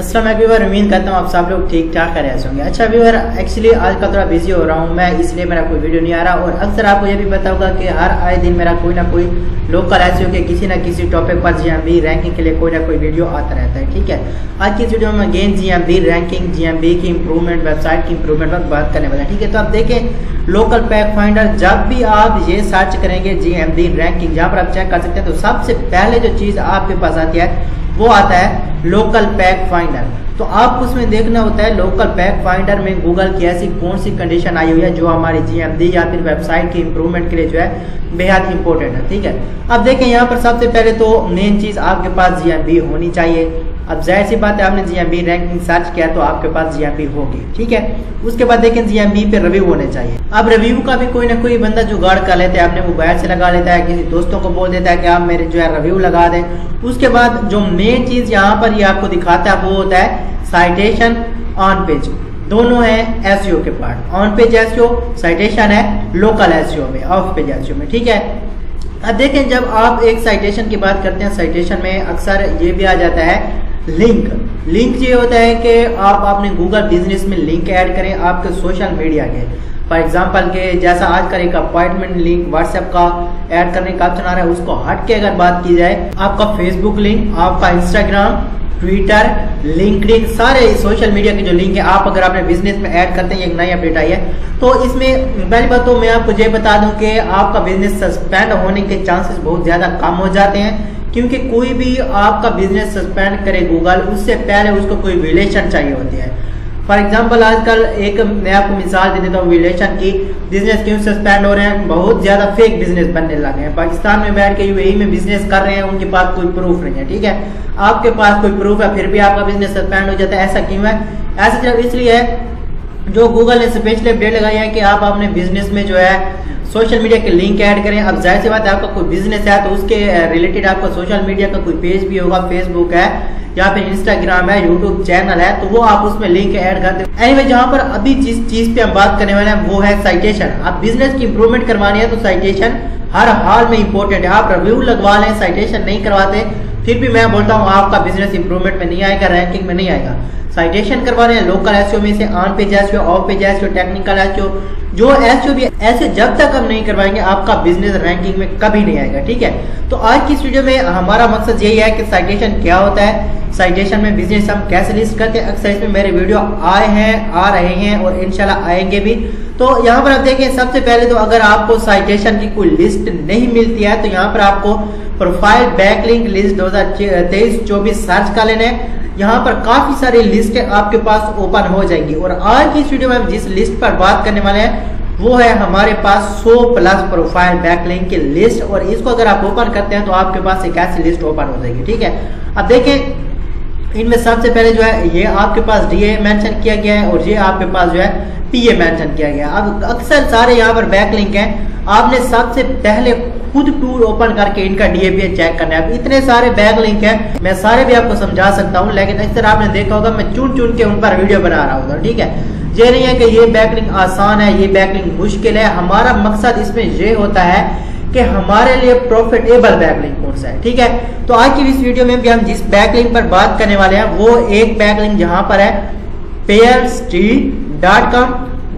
Aslam viewer उम्मीद करता हूँ आप सब लोग ठीक ठाक कर रहे होंगे। अच्छा व्यूवर एक्चुअली आज का थोड़ा बिज़ी हो रहा हूँ मैं, इसलिए मेरा कोई वीडियो नहीं आ रहा। और अक्सर आपको ये भी पता होगा कि हर आए दिन मेरा कोई ना कोई लोकल ऐसे के किसी ना किसी टॉपिक पर जी एम बी रैंकिंग के लिए कोई ना कोई वीडियो आता रहता है, ठीक है? आज की वीडियो में game G M B ranking G B की इम्प्रूवमेंट वेबसाइट की इंप्रूवमेंट पर बात करने वाला ठीक है? तो आप देखें लोकल पैक फाइंडर जब भी आप ये सर्च करेंगे जी एम बी रैंकिंग जहाँ पर आप चेक कर सकते हैं तो सबसे पहले जो चीज़ आपके पास आती है वो आता है लोकल पैक फाइंडर तो आप उसमें देखना होता है लोकल पैक फाइंडर में गूगल की ऐसी कौन सी कंडीशन आई हुई है जो हमारी जीएमडी या फिर वेबसाइट की इंप्रूवमेंट के लिए जो है बेहद इंपॉर्टेंट है, ठीक है? अब देखें यहाँ पर सबसे पहले तो मेन चीज़ आपके पास जीएमडी होनी चाहिए। अब ज़ाहिर सी बात है, आपने जीएमबी रैंकिंग सर्च किया तो आपके पास जीएमबी होगी, ठीक है? उसके बाद देखें जीएमबी पे रिव्यू होने चाहिए। अब रिव्यू का भी कोई ना कोई बंदा जुगाड़ कर लेता है, अपने मोबाइल से लगा लेता है, किसी दोस्तों को बोल देता है कि आप मेरे जो है रिव्यू लगा दें। उसके बाद जो मेन चीज़ यहाँ पर यह आपको दिखाता है, वो होता है साइटेशन ऑन पेज दोनों है एस के part on page S citation है लोकल एस में ऑफ़ पेज एस में, ठीक है? अब देखें जब आप एक साइटेशन की बात करते हैं साइटेशन में अक्सर ये भी आ जाता है लिंक। लिंक ये होता है कि आप अपने गूगल बिज़नेस में लिंक ऐड करें आपके सोशल मीडिया के। फॉर एग्ज़ाम्पल के जैसा आजकल एक अपॉइंटमेंट लिंक व्हाट्सएप का ऐड करने का ऑप्शन आ रहा है, उसको हट के अगर बात की जाए, आपका फेसबुक लिंक आपका इंस्टाग्राम ट्विटर लिंकडिन सारे सोशल मीडिया के जो लिंक है, आप अगर अपने बिज़नेस में ऐड करते हैं एक नई अपडेट आई है। तो इसमें पहली बात तो मैं आपको ये बता दूँ कि आपका बिज़नेस सस्पेंड होने के चांसेस बहुत ज़्यादा कम हो जाते हैं। क्योंकि कोई भी आपका बिज़नेस सस्पेंड करे गूगल उससे पहले उसको कोई रिलेशन चाहिए होती है। फॉर एग्ज़ाम्पल आजकल एक मैं आपको मिसाल दे देता हूँ रिलेशन की। बिज़नेस क्यों सस्पेंड हो रहे हैं? बहुत ज़्यादा फेक बिज़नेस बनने लगे हैं। पाकिस्तान में बैठ के यूएई में बिज़नेस कर रहे हैं, उनके पास कोई प्रूफ नहीं है, ठीक है? आपके पास कोई प्रूफ है, फिर भी आपका बिज़नेस सस्पेंड हो जाता है, ऐसा क्यों है? ऐसा इसलिए है जो गूगल ने स्पेशली अपडेट लगाई है कि आप अपने बिज़नेस में जो है सोशल मीडिया के लिंक ऐड करें। अब ज़ाहिर सी बात है, आपका कोई बिज़नेस है तो उसके रिलेटेड आपका सोशल मीडिया का कोई पेज भी होगा फेसबुक है, या फिर इंस्टाग्राम है यूट्यूब चैनल है तो वो आप उसमें लिंक ऐड कर दे। एनीवे जहाँ पर अभी जिस चीज़ पे हम बात करने वाले हैं, वो है साइटेशन आप बिज़नेस की इंप्रूवमेंट करवानी है तो साइटेशन हर हाल में इंपॉर्टेंट है। आप रिव्यू लगवा लें साइटेशन नहीं करवाते, फिर भी मैं बोलता हूँ, आपका बिज़नेस इंप्रूवमेंट में नहीं आएगा रैंकिंग में नहीं आएगा। साइटेशन करवा रहे हैं लोकल एस में से on page S off page S technical S जो एस भी ऐसे जब तक हम नहीं करवाएँगे, आपका बिज़नेस रैंकिंग में कभी नहीं आएगा, ठीक है? तो आज की इस वीडियो में हमारा मकसद यही है कि साइटेशन क्या होता है साइटेशन में बिज़नेस हम कैसे लिस्ट करते हैं। अक्सर इसमें मेरे वीडियो आए हैं, आ रहे हैं और इनशाला आएँगे भी। तो यहाँ पर आप देखें, सबसे पहले तो अगर आपको साइटेशन की कोई लिस्ट नहीं मिलती है तो यहाँ पर आपको प्रोफ़ाइल बैकलिंक लिस्ट दो हज़ार तेईस, चौबीस सर्च कर लेने यहाँ पर काफ़ी सारी लिस्ट आपके पास ओपन हो जाएँगी। और आज की इस वीडियो में जिस लिस्ट पर बात करने वाले हैं, वो है हमारे पास 100 प्लस प्रोफ़ाइल बैकलिंक की लिस्ट और इसको अगर आप ओपन करते हैं तो आपके पास एक ऐसी लिस्ट ओपन हो जाएगी। ठीक है? अब देखें इनमें सबसे पहले जो है, ये आपके पास डीए मेंशन किया गया है और ये आपके पास जो है पीए मेंशन किया गया है। अब अक्सर सारे यहाँ पर बैकलिंक हैं। आपने सबसे पहले खुद टूल ओपन करके इनका डीएपीए चेक करना है। अब इतने सारे बैक लिंक है, मैं सारे भी आपको समझा सकता हूँ, लेकिन अक्सर आपने देखा होगा, मैं चुन चुन के उन पर वीडियो बना रहा होगा ठीक है? ये नहीं है कि ये बैकलिंग आसान है, ये बैकलिंग मुश्किल है। हमारा मकसद इसमें ये होता है कि हमारे लिए प्रॉफिटेबल बैकलिंग कौन सा है, ठीक है? तो आज की इस वीडियो में भी हम जिस बैकलिंग पर बात करने वाले हैं, वो एक बैकलिंग जहाँ पर है पेयर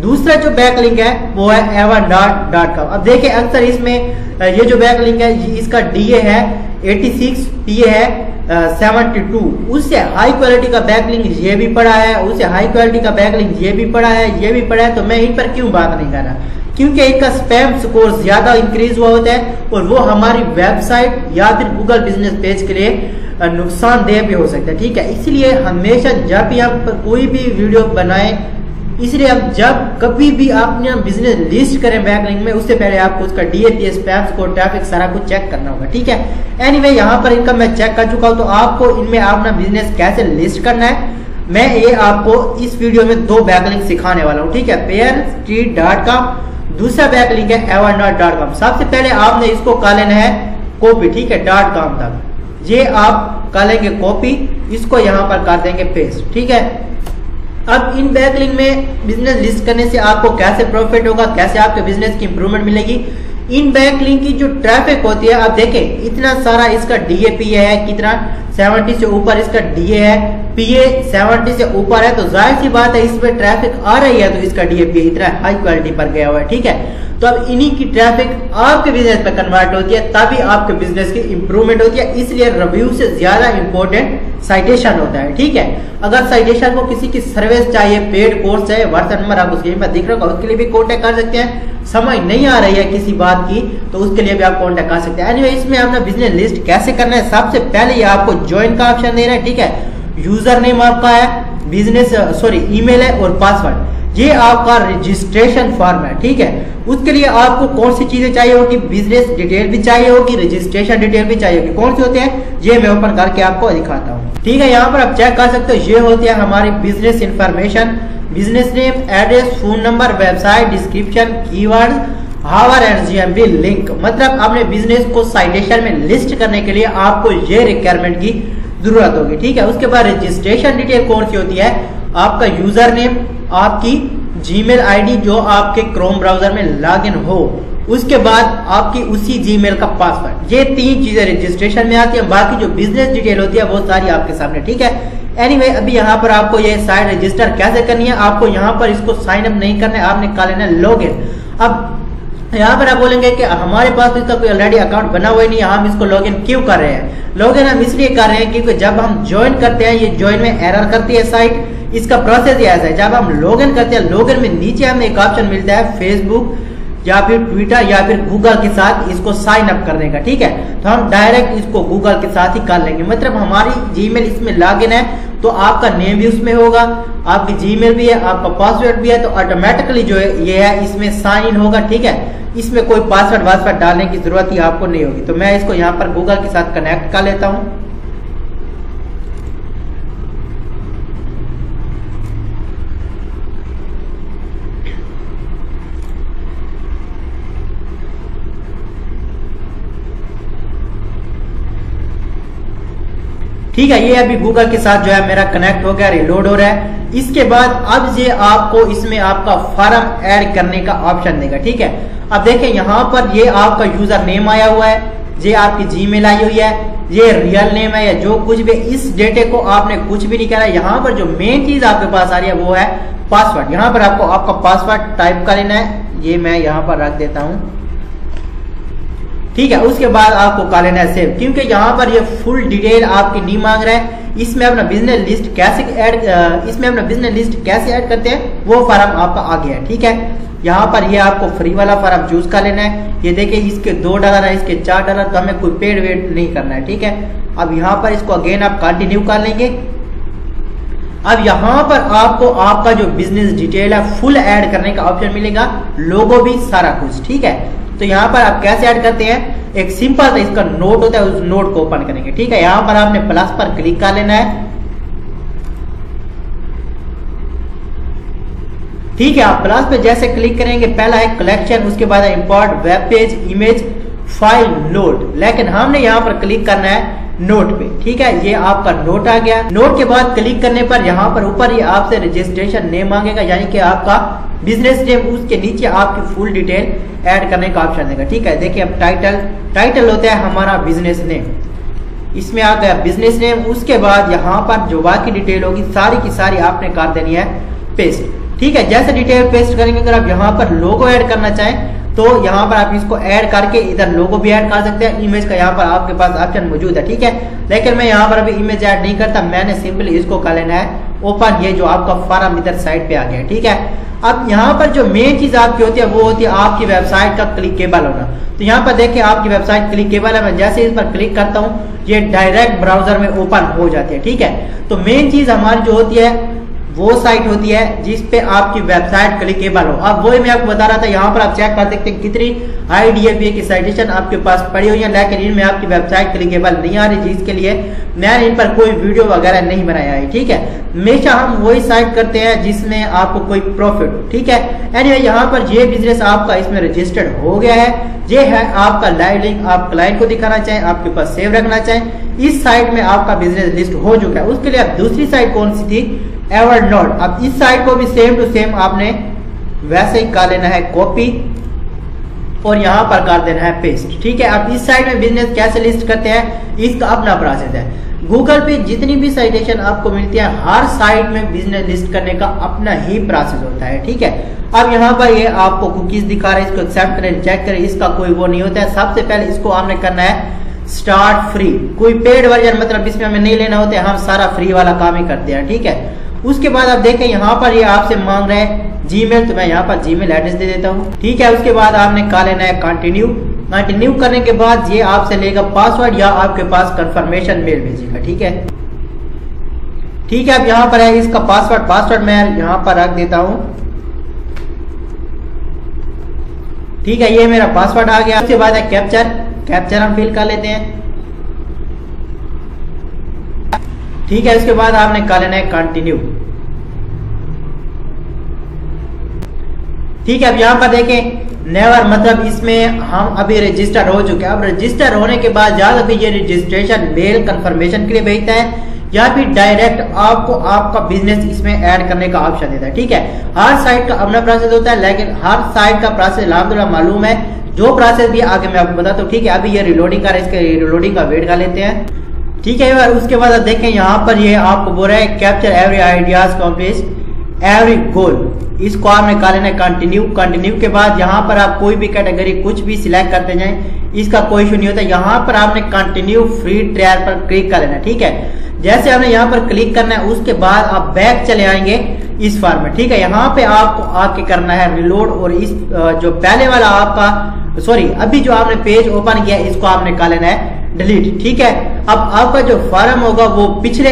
दूसरा जो बैक लिंक है, वो है एवर डॉट डॉट कॉम अब देखिए, अक्सर इसमें ये जो बैक लिंक है इसका डीए है 86 पीए है सेवेंटी उससे हाई क्वालिटी का बैक लिंक ये भी पड़ा है, उससे हाई क्वालिटी का बैक लिंक ये भी पड़ा है, ये भी पड़ा है तो मैं इन पर क्यों बात नहीं कर रहा? क्योंकि इनका स्पैम स्कोर ज़्यादा इंक्रीज हुआ होता है और वो हमारी वेबसाइट या फिर गूगल बिज़नेस पेज के लिए नुकसानदेह भी हो सकता है ठीक है? इसलिए हमेशा जब भी आप कोई भी वीडियो बनाए इसलिए अब जब कभी भी आपने बिज़नेस लिस्ट करें बैकलिंग में उससे पहले आपको उसका डीएपीएस स्पैम्स को ट्रैफ़िक सारा कुछ चेक करना होगा ठीक है? एनीवे anyway, यहाँ पर इनका मैं चेक कर चुका हूँ तो आपको इनमें अपना बिज़नेस कैसे लिस्ट करना है मैं ये आपको इस वीडियो में दो बैकलिंग सिखाने वाला हूँ ठीक है? पेयर स्ट्रीट डॉट कॉम दूसरा बैकलिंग है एवर नॉट डॉट कॉम। सबसे पहले आपने इसको का लेना है कॉपी, ठीक है? डॉट कॉम तक। ये आप का लेंगे कॉपी, इसको यहाँ पर कर देंगे पेस्ट, ठीक है? अब इन बैकलिंग में बिज़नेस लिस्ट करने से आपको कैसे प्रॉफिट होगा, कैसे आपके बिज़नेस की इंप्रूवमेंट मिलेगी? इन बैकलिंग की जो ट्रैफ़िक होती है, आप देखें, इतना सारा इसका डीएपी है, कितना? 70 से ऊपर इसका डीए है पीए सेवेंटी से ऊपर है तो ज़ाहिर सी बात है इसमें ट्रैफ़िक आ रही है तो इसका डीएपी इतना हाई क्वालिटी पर गया हुआ है ठीक है? तो अब इन्हीं की ट्रैफ़िक आपके बिज़नेस में कन्वर्ट होती है तभी आपके बिज़नेस की इंप्रूवमेंट होती है इसलिए रिव्यू से ज़्यादा इंपॉर्टेंट साइटेशन होता है ठीक है? अगर साइटेशन को किसी की सर्विस चाहिए पेड कोर्स चाहिए व्हाट्सएप नंबर आप उसके पर दिख रहे हो उसके लिए भी कॉन्टेक्ट कर सकते हैं समझ नहीं आ रही है किसी बात की तो उसके लिए भी आप कॉन्टेक्ट कर सकते हैं। Anyway, इसमें आपने बिज़नेस लिस्ट कैसे करना है सबसे पहले आपको ज्वाइन का ऑप्शन दे रहा है ठीक है? यूज़र नेम आपका है बिज़नेस सॉरी ईमेल है और पासवर्ड ये आपका रजिस्ट्रेशन फॉर्म है, ठीक है? उसके लिए आपको कौन सी चीज़ें चाहिए होगी? बिज़नेस डिटेल भी चाहिए होगी रजिस्ट्रेशन डिटेल भी चाहिए होगी। कौन सी होते हैं? ये मैं ओपन करके आपको दिखाता हूँ। ठीक है, यहाँ पर आप चेक कर सकते हो, ये होते हैं हमारी business information business name address phone number website description keyword hour and GMB link मतलब अपने बिज़नेस को साइटेशन में लिस्ट करने के लिए आपको ये रिक्वायरमेंट की ज़रूरत होगी ठीक है? उसके बाद रजिस्ट्रेशन डिटेल कौन सी होती है? आपका यूज़र नेम आपकी जीमेल आईडी जो आपके क्रोम ब्राउज़र में लॉगिन हो उसके बाद आपकी उसी जीमेल का पासवर्ड ये तीन चीज़ें रजिस्ट्रेशन में आती है बाकी जो बिज़नेस डिटेल होती है वो सारी आपके सामने ठीक है? एनीवे anyway, अभी यहाँ पर आपको ये साइट रजिस्टर कैसे करनी है? आपको यहाँ पर इसको साइन अप नहीं करना है आपने कहा लेना लॉग अब यहाँ पर आप बोलेंगे कि हमारे पास तो इसका कोई ऑलरेडी अकाउंट बना हुआ ही नहीं हम इसको लॉगिन क्यों कर रहे हैं? लॉगिन हम इसलिए कर रहे हैं क्योंकि जब हम ज्वाइन करते हैं, ये ज्वाइन में एरर करती है साइट इसका प्रोसेस ये ऐसा है। जब हम लॉगिन करते हैं लॉगिन में नीचे हमें एक ऑप्शन मिलता है फेसबुक या फिर ट्विटर या फिर गूगल के साथ इसको साइन अप करने का, ठीक है? तो हम डायरेक्ट इसको गूगल के साथ ही कर लेंगे। मतलब हमारी जीमेल इसमें लॉगिन है तो आपका नेम भी उसमें होगा, आपकी जीमेल भी है, आपका पासवर्ड भी है तो ऑटोमेटिकली जो है, ये है, इसमें साइन इन होगा, ठीक है? इसमें कोई पासवर्ड वासवर्ड डालने की ज़रूरत ही आपको नहीं होगी। तो मैं इसको यहाँ पर गूगल के साथ कनेक्ट कर लेता हूँ। ठीक है, ये अभी गूगल के साथ जो है मेरा कनेक्ट हो गया रिलोड हो रहा है। इसके बाद अब ये आपको इसमें आपका फॉर्म ऐड करने का ऑप्शन देगा, ठीक है? अब देखें यहाँ पर ये आपका यूज़र नेम आया हुआ है, ये आपकी जीमेल आई हुई है, ये रियल नेम है, या जो कुछ भी, इस डेटे को आपने कुछ भी नहीं करा। यहाँ पर जो मेन चीज़ आपके पास आ रही है, वो है पासवर्ड यहाँ पर आपको आपका पासवर्ड टाइप कर लेना है, ये मैं यहाँ पर रख देता हूँ। ठीक है, उसके बाद आपको कर लेना है सेव। क्योंकि यहाँ पर ये फुल डिटेल आपकी नहीं मांग रहा है। इसमें अपना बिज़नेस लिस्ट कैसे ऐड इसमें अपना बिज़नेस लिस्ट कैसे ऐड करते हैं, वो फार्म आपका आ गया है, ठीक है? यहाँ पर ये आपको फ्री वाला फार्म चूज़ कर लेना है। ये देखिए, इसके दो डॉलर है, इसके चार डॉलर तो हमें कोई पेड वेड नहीं करना है, ठीक है? अब यहाँ पर इसको अगेन आप कंटिन्यू कर लेंगे। अब यहाँ पर आपको आपका जो बिज़नेस डिटेल है फुल ऐड करने का ऑप्शन मिलेगा लोगो भी सारा कुछ, ठीक है? तो यहाँ पर आप कैसे ऐड करते हैं? एक सिंपल सा इसका नोट होता है, उस नोट को ओपन करेंगे, ठीक है? यहाँ पर आपने प्लस पर क्लिक कर लेना है। ठीक है, आप प्लस पे जैसे क्लिक करेंगे, पहला है कलेक्शन उसके बाद है import web page image file note लेकिन हमने यहाँ पर क्लिक करना है नोट पे। ठीक है? ये आपका नोट आ गया। नोट के बाद क्लिक करने पर यहाँ पर ऊपर ये आपसे रजिस्ट्रेशन नेम मांगेगा, यानी कि आपका बिज़नेस नेम उसके नीचे आपकी फुल डिटेल ऐड करने का ऑप्शन देगा। ठीक है? देखिए अब टाइटल टाइटल होता है हमारा बिज़नेस नेम इसमें आ गया बिज़नेस नेम उसके बाद यहाँ पर जो बाकी डिटेल होगी, सारी की सारी आपने कर देनी है पेस्ट ठीक है? जैसे डिटेल पेस्ट करेंगे, अगर आप यहाँ पर लोगो ऐड करना चाहें तो यहाँ पर आप इसको ऐड करके इधर लोगो भी ऐड कर सकते हैं। इमेज का यहाँ पर आपके पास ऑप्शन मौजूद है, ठीक है? लेकिन मैं यहाँ पर अभी इमेज ऐड नहीं करता, मैंने सिंपली इसको कर लेना है। ओपन ये जो आपका फॉर्म इधर साइड पे आ गया, ठीक है? अब यहाँ पर जो मेन चीज़ आपकी होती है, वो होती है आपकी वेबसाइट का क्लिकेबल होना। तो यहाँ पर देखिए आपकी वेबसाइट क्लिकेबल है, मैं जैसे इस पर क्लिक करता हूँ, ये डायरेक्ट ब्राउज़र में ओपन हो जाती है, ठीक है? तो मेन चीज़ हमारी जो होती है वो साइट होती है जिस पे आपकी वेबसाइट क्लिकेबल हो। अब वही मैं आपको बता रहा था यहाँ पर आप चेक कर सकते हैं कितनी आईडीएफए की साइटेशन आपके पास पड़ी हुई है लेकिन इनमें आपकी वेबसाइट क्लिकेबल नहीं आ रही जिसके लिए मैंने इन पर कोई वीडियो वगैरह नहीं बनाया है ठीक है? हमेशा हम वही साइट करते हैं जिसमें आपको कोई प्रॉफिट हो ठीक है? एनी anyway, यहाँ पर ये बिज़नेस आपका इसमें रजिस्टर्ड हो गया है। ये है आपका लाइव लिंक आप क्लाइंट को दिखाना चाहें आपके पास सेव रखना चाहें। इस साइट में आपका बिज़नेस लिस्ट हो चुका है। उसके लिए आप दूसरी साइट कौन सी थी? एवर नोट अब इस साइड को भी सेम टू सेम आपने वैसे ही कर लेना है कॉपी और यहाँ पर कर देना है पेस्ट ठीक है? अब इस साइड में बिज़नेस कैसे लिस्ट करते हैं? इसका अपना प्रोसेस है। गूगल पे जितनी भी साइटेशन आपको मिलती है, हर साइट में बिज़नेस लिस्ट करने का अपना ही प्रोसेस होता है। ठीक है? अब यहाँ पर ये आपको कुकीज दिखा रहे हैं, इसको एक्सेप्ट करें चेक करें, इसका कोई वो नहीं होता है। सबसे पहले इसको आपने करना है स्टार्ट फ्री कोई पेड वर्जन मतलब इसमें हमें नहीं लेना होता है, हम सारा फ्री वाला काम ही करते हैं। ठीक है? उसके बाद आप देखें, यहाँ पर ये आपसे मांग रहे हैं जीमेल तो मैं यहाँ पर जीमेल एड्रेस दे देता हूँ। ठीक है, उसके बाद आपने कहा लेना है कंटिन्यू कंटिन्यू करने के बाद ये आपसे लेगा पासवर्ड या आपके पास कंफर्मेशन मेल भेजेगा, ठीक है? ठीक है, अब यहाँ पर है इसका पासवर्ड पासवर्ड मैं यहाँ पर रख देता हूँ। ठीक है, ये मेरा पासवर्ड आ गया। उसके बाद है कैप्चर कैप्चर हम फिल कर लेते हैं। ठीक है, इसके बाद आपने कर लेना है कंटिन्यू ठीक है, अब यहाँ पर देखें नेवर मतलब इसमें हम अभी रजिस्टर हो चुके हैं। अब रजिस्टर होने के बाद ज़्यादा भी ये रजिस्ट्रेशन मेल कंफर्मेशन के लिए भेजता है, या फिर डायरेक्ट आपको आपका बिज़नेस इसमें ऐड करने का ऑप्शन देता है। ठीक है, हर साइट का अपना प्रोसेस होता है, लेकिन हर साइट का प्रोसेस अलहमदुल्ला मालूम है। जो प्रोसेस भी आगे मैं आपको बताता हूँ, ठीक है, अभी ये रिलोडिंग का इसके रिलोडिंग का वेट कर लेते हैं। ठीक है यार, उसके बाद देखें यहाँ पर ये आपको बोल रहा है capture every ideas complete every goal इसको आपने कर लेना कंटिन्यू कंटिन्यू के बाद यहाँ पर आप कोई भी कैटेगरी कुछ भी सिलेक्ट करते जाएँ, इसका कोई इशू नहीं होता। यहाँ पर आपने कंटिन्यू फ्री ट्रायल पर क्लिक कर लेना, ठीक है? जैसे आपने यहाँ पर क्लिक करना है, उसके बाद आप बैक चले आएँगे इस फॉर्म में, ठीक है? यहाँ पे आपको आके करना है रिलोड और इस जो पहले वाला आपका सॉरी अभी जो आपने पेज ओपन किया, इसको आपने कर लेना है डिलीट ठीक है? अब आपका जो फॉर्म होगा, वो पिछले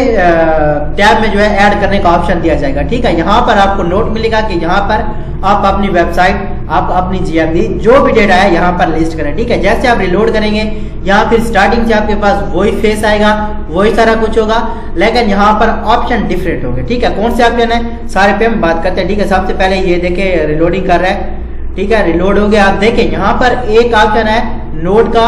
टैब में जो है ऐड करने का ऑप्शन दिया जाएगा, ठीक है? यहाँ पर आपको नोट मिलेगा कि यहाँ पर आप अपनी वेबसाइट आप अपनी जीएमडी जो भी डेटा है, यहाँ पर लिस्ट करें, ठीक है? जैसे आप रिलोड करेंगे, यहाँ फिर स्टार्टिंग से आपके पास वही फेस आएगा, वही सारा कुछ होगा, लेकिन यहाँ पर ऑप्शन डिफरेंट होंगे, ठीक है? कौन से ऑप्शन है? सारे पे हम बात करते हैं, ठीक है? सबसे पहले ये देखे रिलोडिंग कर रहा है, ठीक है? रिलोड हो गया, आप देखें, यहाँ पर एक ऑप्शन है नोट का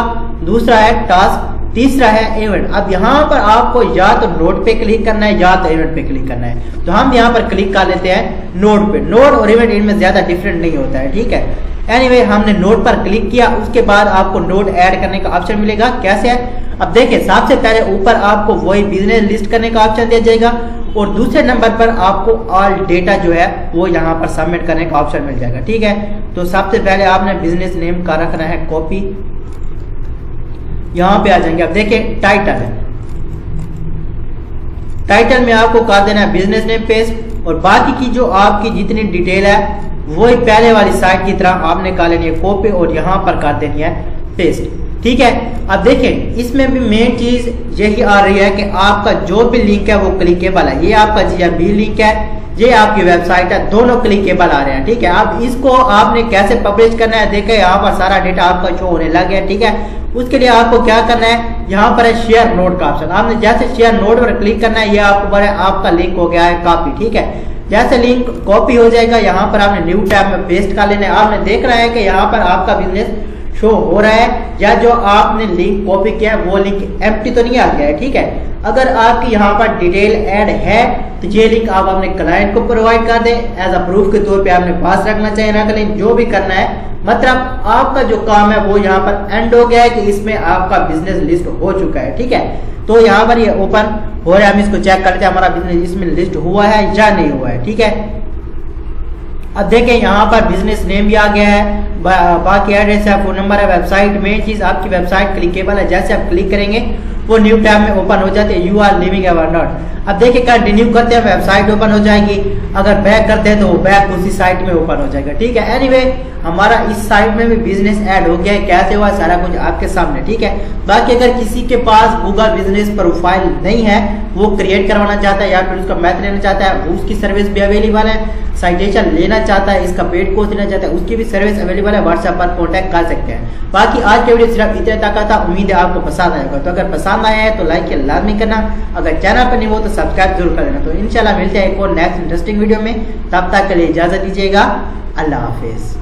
दूसरा है टास्क तीसरा है इवेंट अब यहाँ पर आपको या तो नोट पे क्लिक करना है या तो इवेंट पे क्लिक करना है. तो हम यहाँ पर क्लिक कर लेते हैं नोट पे. नोट और इवेंट इनमें ज़्यादा डिफरेंट नहीं होता है ठीक है? एनीवे anyway, हमने नोट पर क्लिक किया उसके बाद आपको नोट ऐड करने का ऑप्शन मिलेगा. कैसे? है अब देखिए सबसे पहले ऊपर आपको वही बिज़नेस लिस्ट करने का ऑप्शन दिया जाएगा और दूसरे नंबर पर आपको ऑल डेटा जो है वो यहाँ पर सबमिट करने का ऑप्शन मिल जाएगा ठीक है? तो सबसे पहले आपने बिज़नेस नेम का रखना है कॉपी यहाँ पे आ जाएँगे। आप देखिए टाइटल है। टाइटल में आपको कर देना है बिज़नेस नेम पेज और बाकी की जो आपकी जितनी डिटेल है, वही पहले वाली साइट की तरह आपने कर लेनी है कॉपी और यहाँ पर कर देनी है पेस्ट ठीक है? अब देखें, इसमें भी मेन चीज़ यही आ रही है कि आपका जो भी लिंक है, वो क्लिकेबल है। ये आपका जी बी लिंक है, ये आपकी वेबसाइट है, दोनों क्लिकेबल आ रहे हैं। ठीक है? अब इसको आपने कैसे पब्लिश करना है? देखे यहाँ पर सारा डेटा आपका शो होने लग गया ठीक है? उसके लिए आपको क्या करना है? यहाँ पर है शेयर नोट का ऑप्शन आपने जैसे शेयर नोट पर क्लिक करना है, ये आपको बड़े आपका लिंक हो गया है कॉपी ठीक है? जैसे लिंक कॉपी हो जाएगा, यहाँ पर आपने न्यू टैब में पेस्ट कर लेना है। आपने देख रहा है कि यहाँ पर आपका बिज़नेस शो हो रहा है, या जो आपने लिंक कॉपी किया है, वो लिंक एम्प्टी तो नहीं आ गया है, ठीक है? अगर आपकी यहाँ पर डिटेल ऐड है तो ये लिंक आप अपने क्लाइंट को प्रोवाइड कर दें। एज अ प्रूफ के तौर पे आपने पास रखना चाहिए ना करें जो भी करना है मतलब आपका जो काम है वो यहाँ पर एंड हो गया है कि इसमें आपका बिज़नेस लिस्ट हो चुका है ठीक है? तो यहाँ पर ये ओपन हो रहा है हम इसको चेक करते हैं हमारा बिज़नेस इसमें लिस्ट हुआ है या नहीं हुआ है ठीक है? अब देखें यहाँ पर बिज़नेस नेम भी आ गया है बा, बाकी एड्रेस है फ़ोन नंबर है वेबसाइट मेन चीज़ आपकी वेबसाइट क्लिकेबल है जैसे आप क्लिक करेंगे वो न्यू टैब में ओपन हो जाते हैं you are leaving Evernote अब देखिए कंटिन्यू करते हैं वेबसाइट ओपन हो जाएगी। अगर बैक करते हैं तो बैक उसी साइट में ओपन हो जाएगा। ठीक है? एनीवे anyway, हमारा इस साइट में भी बिज़नेस ऐड हो गया है। कैसे हुआ? सारा कुछ आपके सामने ठीक है? बाकी अगर किसी के पास गूगल बिज़नेस प्रोफ़ाइल नहीं है वो क्रिएट करवाना चाहता है या फिर उसका मैथ लेना चाहता है उसकी सर्विस भी अवेलेबल है। साइटेशन लेना चाहता है इसका पेड कोर्स लेना चाहता है उसकी भी सर्विस अवेलेबल है। व्हाट्सएप पर कॉन्टैक्ट कर सकते हैं। बाकी आज के वीडियो सिर्फ़ इतने तक था। उम्मीद है आपको पसंद आएगा तो अगर पसंद आया है तो लाइक लाजमी करना। अगर चैनल पर नहीं हो तो सब्सक्राइब ज़रूर कर लेना। तो इनशाला मिलते हैं एक और नेक्स्ट इंटरेस्टिंग वीडियो में। तब तक के लिए इजाज़त दीजिएगा। अल्लाह हाफिज़।